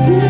change.